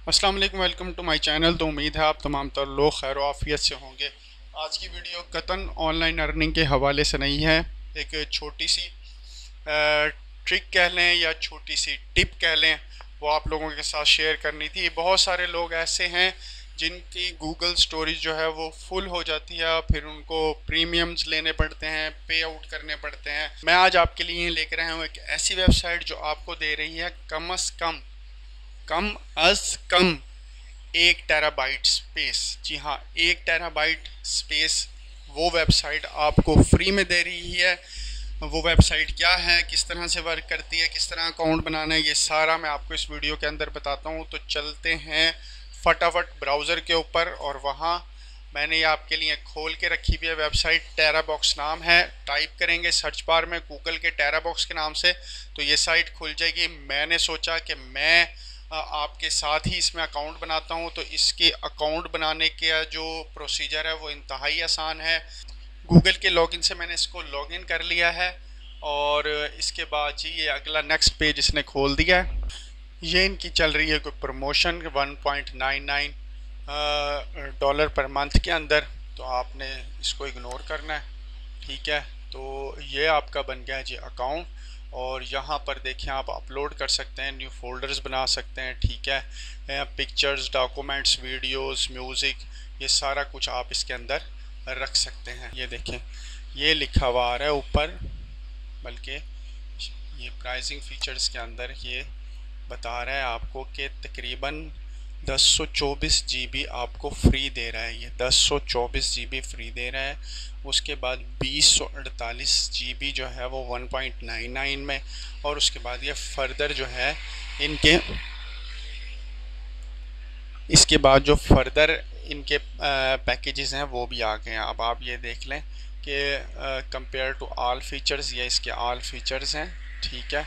अस्सलाम वालेकुम welcome to my channel तो उम्मीद है आप तमाम तर लोग खैर आफियत से होंगे। आज की वीडियो कतन ऑनलाइन अर्निंग के हवाले से नहीं है। एक छोटी सी ट्रिक कह लें या छोटी सी टिप कह लें, वो आप लोगों के साथ शेयर करनी थी। बहुत सारे लोग ऐसे हैं जिनकी गूगल स्टोरेज जो है वो फुल हो जाती है, फिर उनको प्रीमियम्स लेने पड़ते हैं पे आउट करने पड़ते हैं। मैं आज आपके लिए लेकर आया हूँ एक ऐसी वेबसाइट जो आपको दे रही है, कम अज़ कम कम अज कम एक टेराबाइट स्पेस। जी हाँ एक टेराबाइट स्पेस वो वेबसाइट आपको फ्री में दे रही है। वो वेबसाइट क्या है, किस तरह से वर्क करती है, किस तरह अकाउंट बनाना है, ये सारा मैं आपको इस वीडियो के अंदर बताता हूँ। तो चलते हैं फटाफट ब्राउज़र के ऊपर और वहाँ मैंने ये आपके लिए खोल के रखी हुई है वेबसाइट टेरा बॉक्स नाम है। टाइप करेंगे सर्च बार में गूगल के टेरा बॉक्स के नाम से तो ये साइट खुल जाएगी। मैंने सोचा कि मैं आपके साथ ही इसमें अकाउंट बनाता हूँ तो इसके अकाउंट बनाने का जो प्रोसीजर है वो इंतहाई आसान है। गूगल के लॉगिन से मैंने इसको लॉगिन कर लिया है और इसके बाद जी ये अगला नेक्स्ट पेज इसने खोल दिया है। ये इनकी चल रही है कोई प्रमोशन 1.99 डॉलर पर मंथ के अंदर तो आपने इसको इग्नोर करना है। ठीक है तो ये आपका बन गया जी अकाउंट। और यहाँ पर देखें आप अपलोड कर सकते हैं न्यू फोल्डर्स बना सकते हैं, ठीक है? पिक्चर्स डॉक्यूमेंट्स वीडियोस म्यूज़िक ये सारा कुछ आप इसके अंदर रख सकते हैं। ये देखें, ये लिखा हुआ आ रहा है ऊपर, बल्कि ये प्राइसिंग फीचर्स के अंदर ये बता रहा है आपको कि तकरीबन दस सौ चौबीस जी बी आपको फ्री दे रहा है। ये दस सौ चौबीस जी बी फ्री दे रहा है। उसके बाद बीस सौ अड़तालीस जी बी जो है वो वन पॉइंट नाइन नाइन में और उसके बाद ये फर्दर जो है इनके इसके बाद जो फर्दर इनके पैकेजेस हैं वो भी आ गए हैं। अब आप ये देख लें कि कंपेयर टू आल फीचर्स ये इसके आल फीचर्स हैं, ठीक है?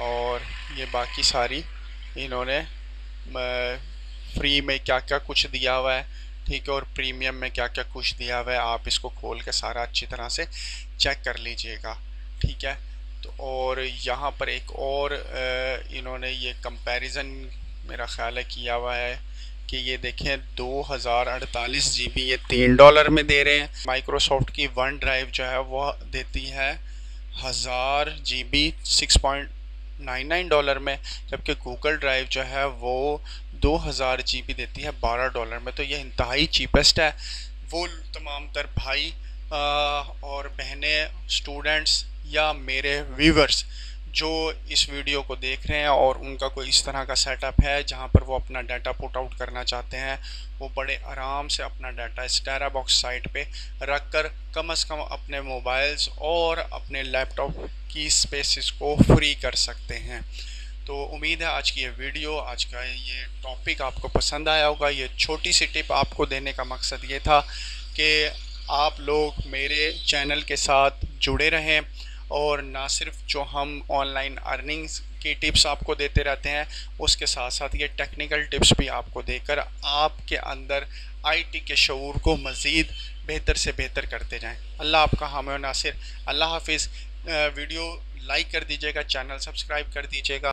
और ये बाकी सारी इन्होंने फ्री में क्या क्या कुछ दिया हुआ है, ठीक है? और प्रीमियम में क्या क्या कुछ दिया हुआ है, आप इसको खोल के सारा अच्छी तरह से चेक कर लीजिएगा, ठीक है? तो और यहाँ पर एक और इन्होंने ये कंपैरिजन मेरा ख्याल है किया हुआ है कि ये देखें, दो हज़ार अड़तालीस जी बी ये तीन डॉलर में दे रहे हैं। माइक्रोसॉफ्ट की वन ड्राइव जो है, वो देती है हज़ार G B six point nine nine dollar में, जबकि गूगल ड्राइव जो है, वो दो हज़ार जी बी देती है बारह डॉलर में तो ये इंतहाई चीपेस्ट है। वो तमाम तर भाई आ, और बहनें स्टूडेंट्स या मेरे व्यूवर्स जो इस वीडियो को देख रहे हैं और उनका कोई इस तरह का सेटअप है जहाँ पर वो अपना डाटा पुट आउट करना चाहते हैं वो बड़े आराम से अपना डाटा इस टेरा बॉक्स साइट पे रख कर कम अज़ कम अपने मोबाइल्स और अपने लैपटॉप की स्पेसिस को फ्री कर सकते हैं। तो उम्मीद है आज की ये वीडियो, आज का ये टॉपिक आपको पसंद आया होगा। ये छोटी सी टिप आपको देने का मकसद ये था कि आप लोग मेरे चैनल के साथ जुड़े रहें और ना सिर्फ़ जो हम ऑनलाइन अर्निंग्स की टिप्स आपको देते रहते हैं, उसके साथ साथ ये टेक्निकल टिप्स भी आपको देकर आपके अंदर आईटी के शूर को मज़ीद बेहतर से बेहतर करते जाएँ। अल्लाह आपका हम नासिर। अल्लाह हाफिज़। वीडियो लाइक कर दीजिएगा चैनल सब्सक्राइब कर दीजिएगा।